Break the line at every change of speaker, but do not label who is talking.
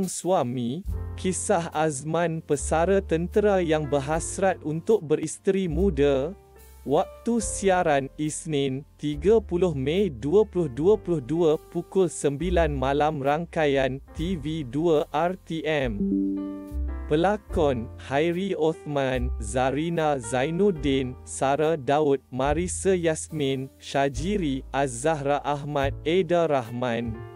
suami, kisah Azman pesara tentera yang berhasrat untuk beristeri muda, waktu siaran Isnin 30 Mei 2022 pukul 9 malam rangkaian TV2 RTM. Pelakon Hairi Othman, Zarina Zainuddin, Sara Daud, Marisa Yasmin, Syajiri, Azahra Ahmad, Eda Rahman.